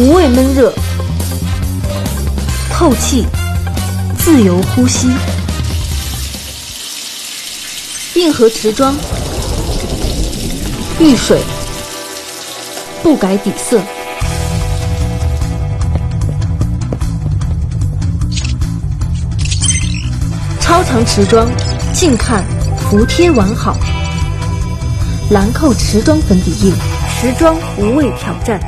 无畏闷热，透气，自由呼吸。硬核持妆。遇水。不改底色。超强持妆，近看服帖完好。兰蔻持妆粉底液，持妆无畏挑战。